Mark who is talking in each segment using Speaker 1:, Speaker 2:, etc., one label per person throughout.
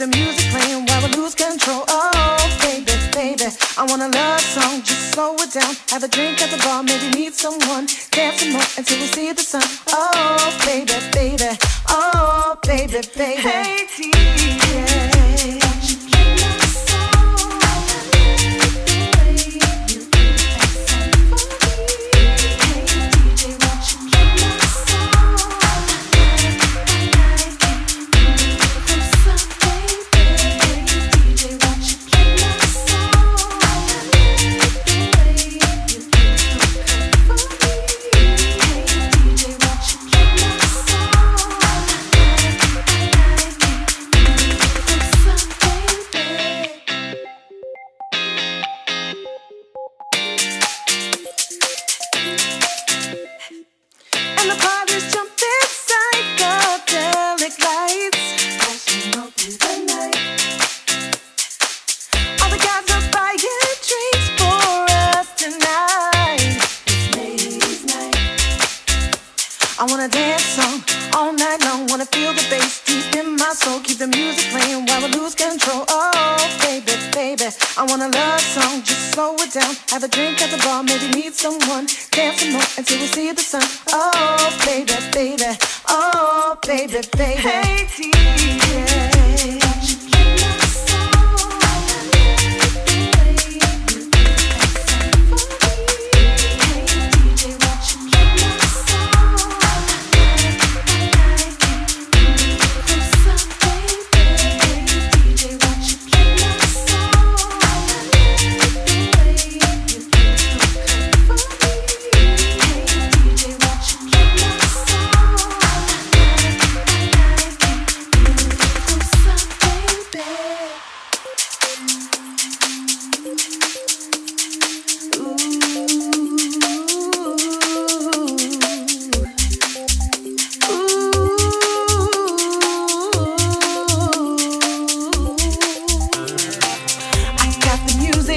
Speaker 1: the music playing while we lose control. Oh, baby, baby, I want a love song. Just slow it down. Have a drink at the bar, maybe meet someone. Dance some more until we see the sun. Oh, baby, baby, oh, baby, baby. Hey, DJ. I wanna dance song all night long. Wanna feel the bass deep in my soul. Keep the music playing while we lose control. Oh, baby, baby. I want a love song. Just slow it down. Have a drink at the bar. Maybe meet someone. Dance some more until we see the sun. Oh, baby, baby. Oh, baby, baby. Hey, DJ.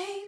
Speaker 1: Hey,